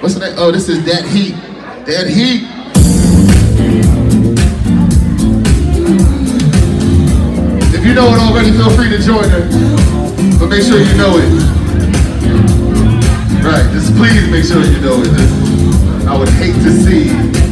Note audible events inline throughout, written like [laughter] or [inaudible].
What's the name? Oh, this is That Heat. That Heat. If you know it already, feel free to join her. But make sure you know it. Right, just please make sure you know it. I would hate to see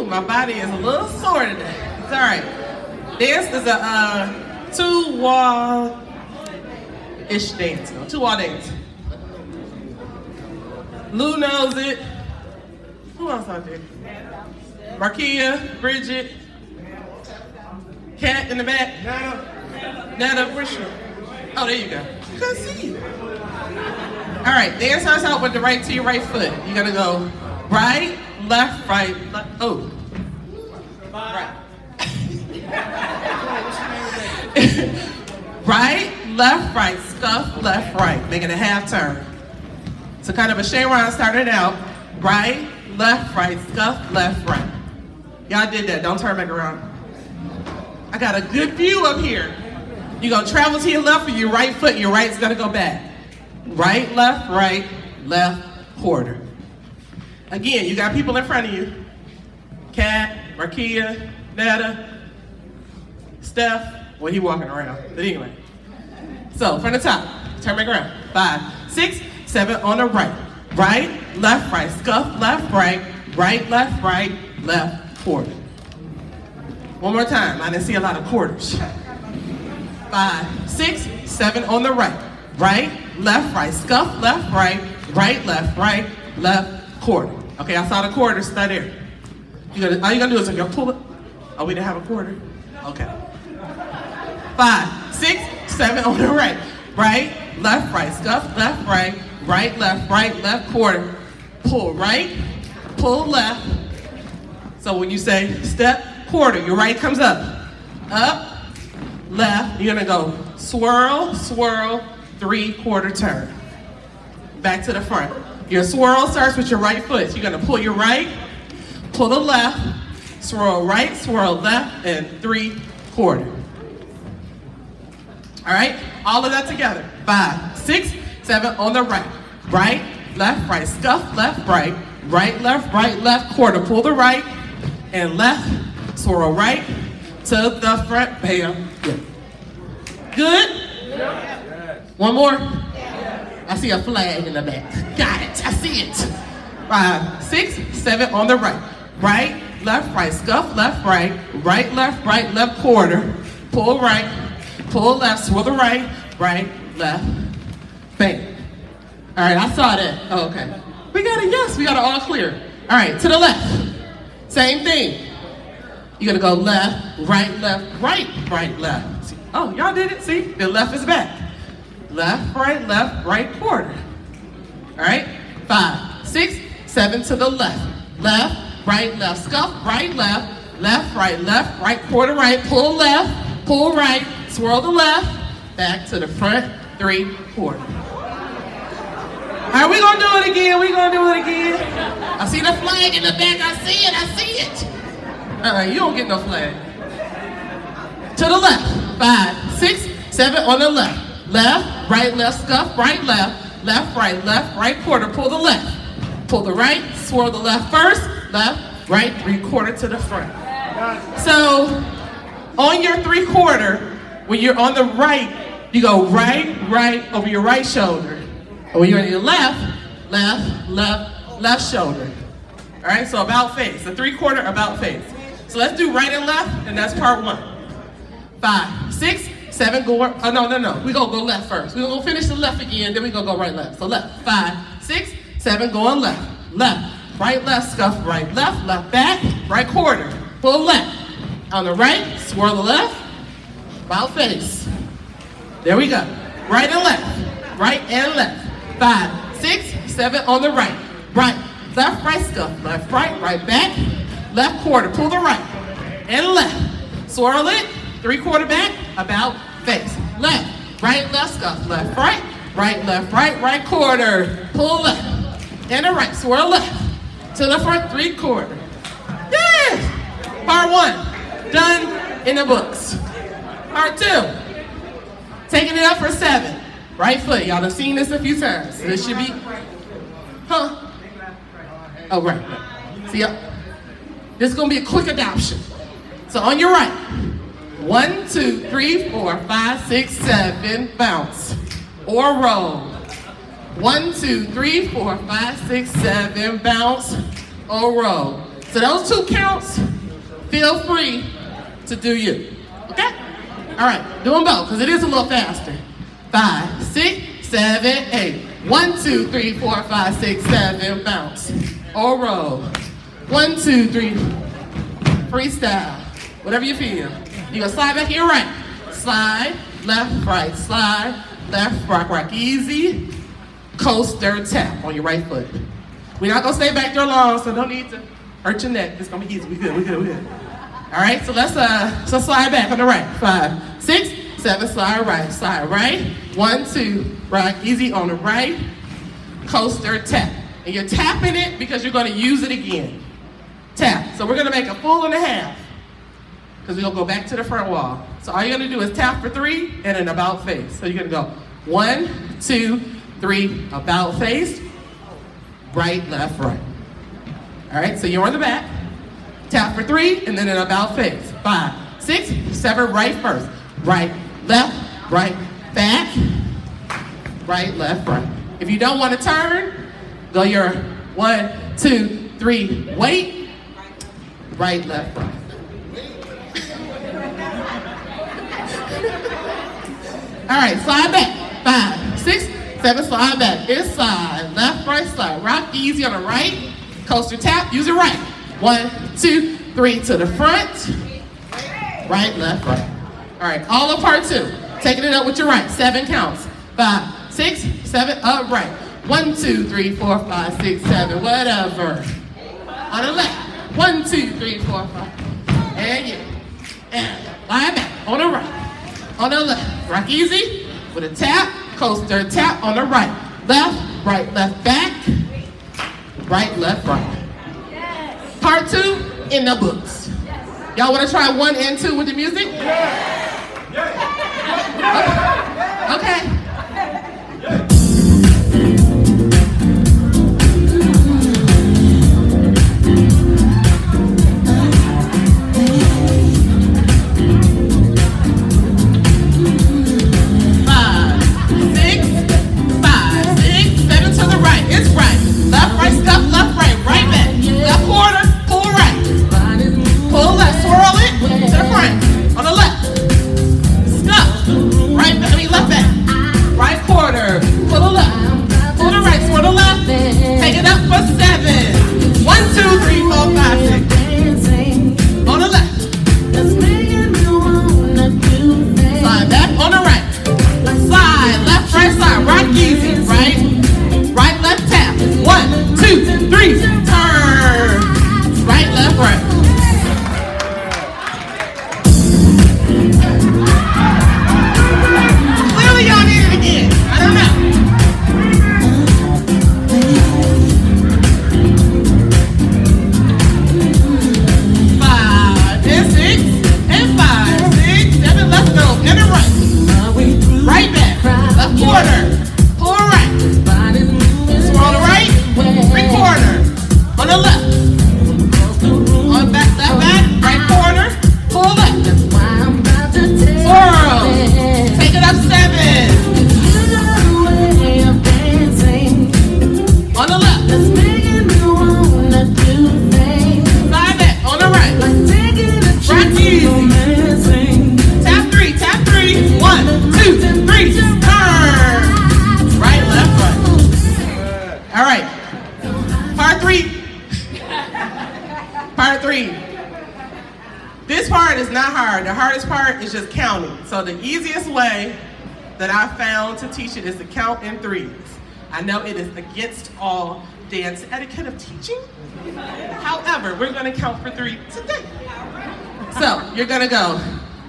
Ooh, my body is a little sore today. It's all right. This is a uh, two wall ish dance, two wall dance. Lou knows it. Who else out there? Markia, Bridget, Cat in the back. Nana. Nana, where's? Oh, there you go. Couldn't see you. All right, dance starts out with the right to your right foot. You're gonna go right, left, right, left. Oh. Right. [laughs] right, left, right, scuff, left, right. Making a half turn. So kind of a Sharon started out. Right, left, right, scuff, left, right. Y'all did that. Don't turn back around. I got a good view up here. You're gonna travel to your left with your right foot, your right's gonna go back. Right, left, right, left, quarter. Again, you got people in front of you. Kat, Markia, Netta, Steph. Well, he walking around, but anyway. So from the top, turn back around. Five, six, seven on the right. Right, left, right, scuff, left, right, right, left, right, left, quarter. One more time, I didn't see a lot of quarters. Five, six, seven on the right. Right, left, right, scuff, left, right, right, left, right, left, quarter. Okay, I saw the quarters, stay there. You gotta, all you gotta do is you gotta pull it. Oh, we didn't have a quarter? Okay. Five, six, seven [laughs] on the right. Right, left, right, scuff, left, right, right, left, right, left, quarter. Pull right, pull left. So when you say step, quarter, your right comes up. Up, left, you're gonna go swirl, swirl, three quarter turn. Back to the front. Your swirl starts with your right foot. You're gonna pull your right, pull the left, swirl right, swirl left, and three quarter. All right, all of that together. Five, six, seven on the right. Right, left, right, scuff, left, right, right, left, right, left, quarter. Pull the right and left, swirl right to the front, bam. Good. Good? One more? I see a flag in the back. Got it, I see it. Five, six, seven on the right. Right, left, right, scuff, left, right, right, left, right, left, quarter. Pull right, pull left, swirl the right, right, left, bang. All right, I saw that. Oh, okay. We got a yes, we got it all clear. All right, to the left. Same thing. You're gonna go left, right, left, right, right, left. Oh, y'all did it, see? The left is back. Left, right, left, right, quarter. All right, five, six, seven to the left. Left, right, left, scuff, right, left, left, right, left, right, quarter, right, pull left, pull right, swirl the left, back to the front, three, quarter. All right, we gonna do it again, we gonna do it again. I see the flag in the back, I see it, I see it. All right, you don't get no flag. To the left, five, six, seven on the left. Left, right, left, scuff, right, left, left, right, left, right, quarter, pull the left. Pull the right, swirl the left first, left, right, three quarter to the front. So, On your three quarter, when you're on the right, you go right, right over your right shoulder. And when you're on your left, left, left, left shoulder. All right, so about face, the three quarter about face. So let's do right and left, and that's part one. Five, six, seven, go, oh no, no, no, We're gonna go left first. We're gonna finish the left again, then we're gonna go right, left. So left, five, six, seven, going left, left, right, left, scuff, right, left, left, back, right quarter, pull left. On the right, swirl the left, about face. There we go. Right and left, right and left. Five, six, seven on the right, right, left, right, scuff, left, right, right, back, left quarter, pull the right, and left. Swirl it, three quarter back, about face. Left, right, left, scuff, left, right, right, left, right, right quarter, pull left, and a right, swirl left, to the front, three quarter. Yes! Part one, done in the books. Part two, taking it up for seven. Right foot, y'all have seen this a few times. So this should be, huh? Oh, right. See, uh, this is gonna be a quick adoption. So on your right, one, two, three, four, five, six, seven, bounce or roll. One, two, three, four, five, six, seven, bounce or roll. So those two counts, feel free to do you. Okay? All right, do them both, because it is a little faster. Five, six, seven, eight. One, two, three, four, five, six, seven, bounce or roll. One, two, three, freestyle. Whatever you feel. You gonna slide back here right. Slide, left, right, slide, left, rock, rock, easy. Coaster tap on your right foot. We're not gonna stay back there long, so don't need to hurt your neck. It's gonna be easy. We good, we good, we good. All right, so let's uh, so slide back on the right. Five, six, seven, slide right, slide right. One, two, rock easy on the right. Coaster tap. And you're tapping it because you're gonna use it again. Tap. So we're gonna make a full and a half because we're gonna go back to the front wall. So all you're gonna do is tap for three and an about face. So you're gonna go one, two, three, about face, right, left, right. All right, so you're on the back, tap for three, and then an about face. Five, six, seven, right first. Right, left, right, back, right, left, right. If you don't want to turn, go your one, two, three, wait, right, left, right. All right, slide back. Five, six, seven, slide back. This side, left, right, slide. Rock easy on the right. Coaster tap, use your right. One, two, three to the front. Right, left, right. All right, all of part two. Taking it up with your right. Seven counts. Five, six, seven, up, right. One, two, three, four, five, six, seven, whatever. On the left. One, two, three, four, five. And yeah. And lie back. On the right. On the left. Rock easy. With a tap. Coaster tap on the right. Left, right, left, back. Right, left, right. Part two in the books. Y'all want to try one and two with the music? Okay. okay. Way that I found to teach it is to count in threes. I know it is against all dance etiquette of teaching. However, we're gonna count for three today. So you're gonna go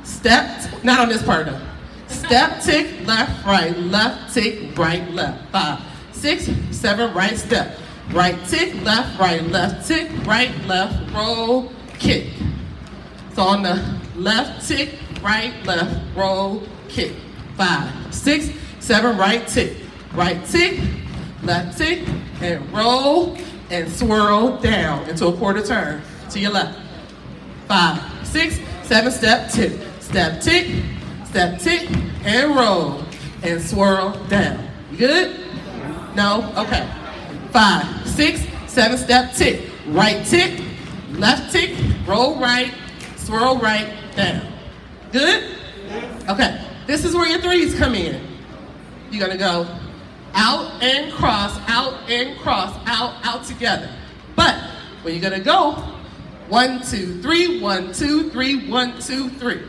step, not on this part though. Step, tick, left, right, left, tick, right, left. Five, six, seven, right step. Right tick, left, right, left tick, right, left, roll, kick. So on the left tick, right, left, roll, kick. Five, six, seven, right tick. Right tick, left tick, and roll and swirl down into a quarter turn to your left. Five, six, seven, step tick. Step tick, step tick, and roll and swirl down. You good? No? Okay. Five, six, seven, step tick. Right tick, left tick, roll right, swirl right, down. Good? Okay. This is where your threes come in. You're gonna go out and cross, out and cross, out, out together. But when you're gonna go, one, two, three, one, two, three, one, two, three,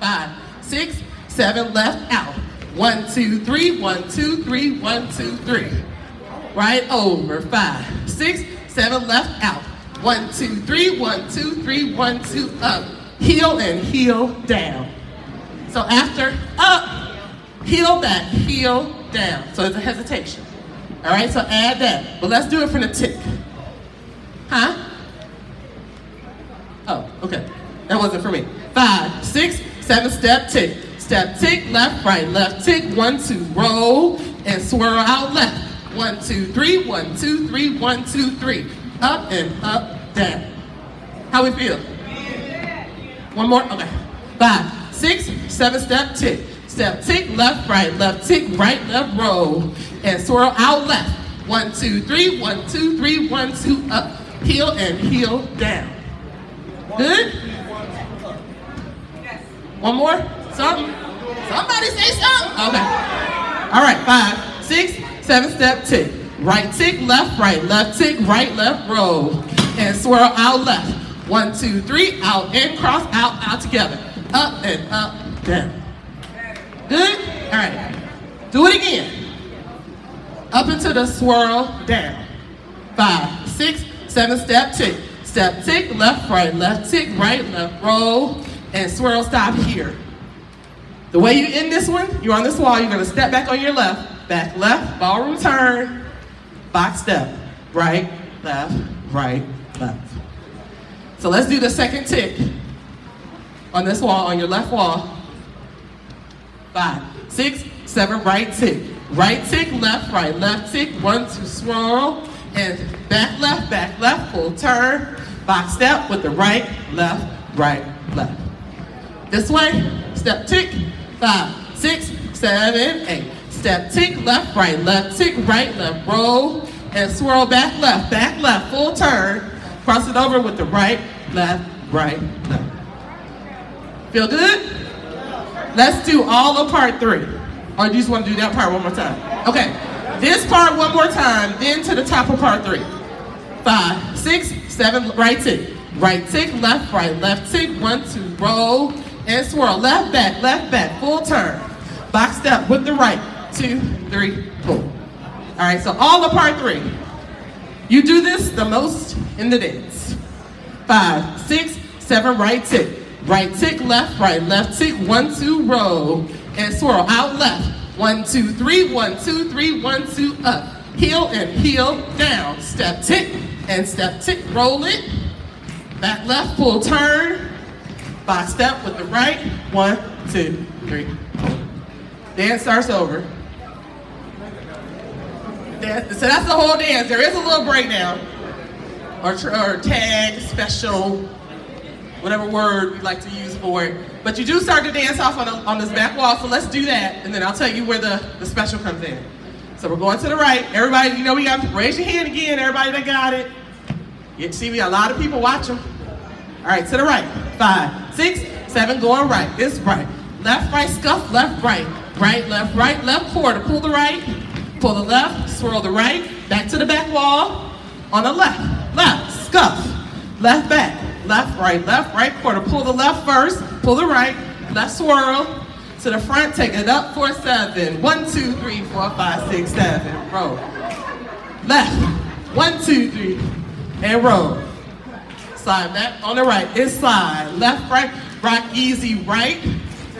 five, six, seven, left, out. One, two, three, one, two, three, one, two, three. Right over, five, six, seven, left, out. One, two, three, one, two, three, one, two, up. Heel and heel down. So after up, heel back, heel down. So it's a hesitation. All right, so add that. But let's do it from the tick. Huh? Oh, okay. That wasn't for me. Five, six, seven, step tick. Step tick, left, right, left tick. One, two, roll and swirl out left. One, two, three, one, two, three, one, two, three. Up and up, down. How we feel? One more? Okay. Five, six, seven, step tick. Step tick, left, right, left tick, right, left, roll. And swirl out left. One, two, three, one, two, three, one, two, up. Heel and heel down. Good? One more? Something? Somebody say something? Okay. All right, five, six, seven, step tick. Right tick, left, right, left tick, right, left, roll. And swirl out left. One, two, three, out and cross, out, out together. Up and up, down. Good? All right. Do it again. Up into the swirl, down. Five, six, seven, step tick. Step tick, left, right, left tick, right, left, roll, and swirl, stop here. The way you end this one, you're on this wall, you're gonna step back on your left, back left, ballroom turn, box step, right, left, right, left. So let's do the second tick on this wall, on your left wall. Five, six, seven, right tick. Right tick, left, right, left tick, one, two, swirl, and back, left, back, left, full turn, box step with the right, left, right, left. This way, step tick, five, six, seven, eight. Step tick, left, right, left tick, right, left, roll, and swirl back, left, back, left, full turn, cross it over with the right, left, right, left. Feel good? Let's do all of part three. Or do you just want to do that part one more time? Okay, this part one more time, then to the top of part three. Five, six, seven, right tick. Right tick, left, right, left tick, one, two, roll, and swirl. Left back, left back, full turn. Box step with the right, two three, four. All right, so all of part three. You do this the most in the dance. Five, six, seven, right tick. Right tick, left, right, left tick, one, two, roll, and swirl out left. One, two, three, one, two, three, one, two, up. Heel and heel down. Step tick and step tick, roll it. Back left, full turn. Box step with the right. One, two, three. Dance starts over. Dance, so that's the whole dance. There is a little breakdown. Or, or tag, special, whatever word you like to use for it. But you do start to dance off on, a, on this back wall, so let's do that, and then I'll tell you where the, the special comes in. So we're going to the right. Everybody, you know we got, raise your hand again, everybody that got it. You see, we got a lot of people watching. All right, to the right. Five, six, seven, going right. This right. Left, right, scuff, left, right. Right, left, right, left, quarter. Pull the right, pull the left, swirl the right, back to the back wall. On the left, left, scuff, left back, left, right, left, right, quarter. Pull the left first, pull the right, left swirl, to the front, take it up for seven. One, two, three, four, five, six, seven. Roll. Left. One, two, three, and roll. Slide back on the right. Inside. Left, right, rock easy right.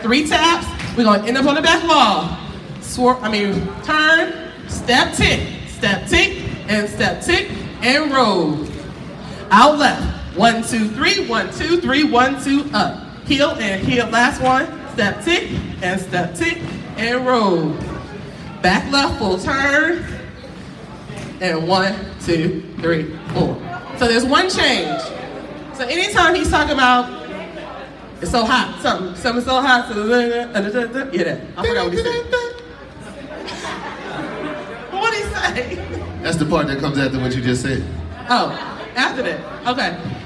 Three taps. We're gonna end up on the back wall. Swir I mean, turn, step tick, step tick, and step tick, and roll. Out left. One, two, three, one, two, three, one, two, up. Heel and heel, last one step tick, and step tick, and roll. Back left, full turn, and one, two, three, four. So there's one change. So anytime he's talking about, it's so hot, something, something so hot, so, yeah, that. I forgot what he said. [laughs] what did he say? That's the part that comes after what you just said. Oh, after that, okay.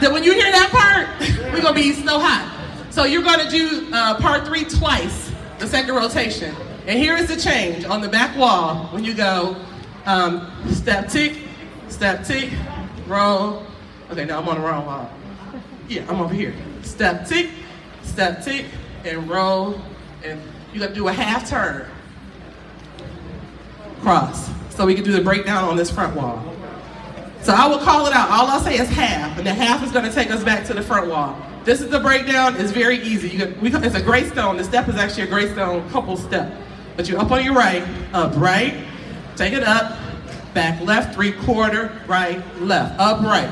Then when you hear that part, we're gonna be so hot. So you're going to do uh, part three twice, the second rotation. And here is the change on the back wall when you go um, step tick, step tick, roll. Okay, now I'm on the wrong wall. Yeah, I'm over here. Step tick, step tick, and roll. And you got to do a half turn. Cross. So we can do the breakdown on this front wall. So I will call it out. All I'll say is half, and the half is going to take us back to the front wall. This is the breakdown. It's very easy. You we, it's a gray stone. The step is actually a gray stone couple step. But you're up on your right, up right, take it up, back left, three quarter, right, left, up right.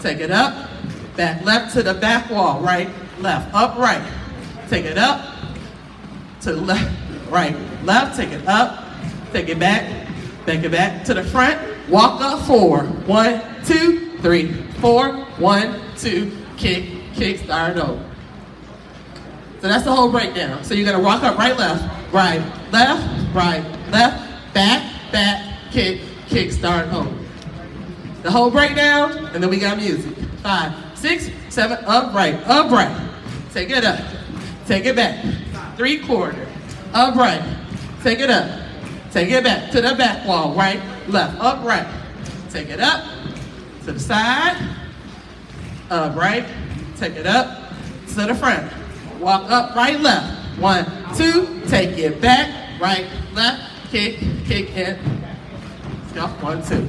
Take it up, back left to the back wall, right, left, up right. Take it up, to left, right, left, take it up, take it back, take it back to the front, walk up four. One, two, three, four, one, two, kick, kick, start over. So that's the whole breakdown. So you're gonna walk up right, left, right, left, right, left, back, back, kick, kick, start over. The whole breakdown, and then we got music. Five, six, seven, up, right, up, right. Take it up, take it back. Three quarter, up, right. Take it up, take it back to the back wall, right, left, up, right. Take it up, to the side, up, right, take it up to the front. Walk up, right, left. One, two, take it back, right, left, kick, kick, and jump, one, two.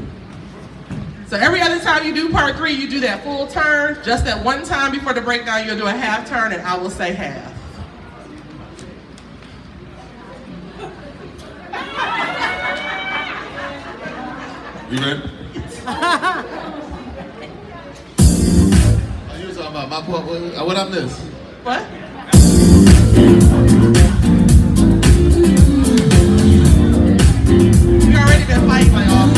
So every other time you do part three, you do that full turn. Just that one time before the breakdown, you'll do a half turn, and I will say half. You ready? [laughs] about? My uh, what, what, what I? What? You already been fighting like all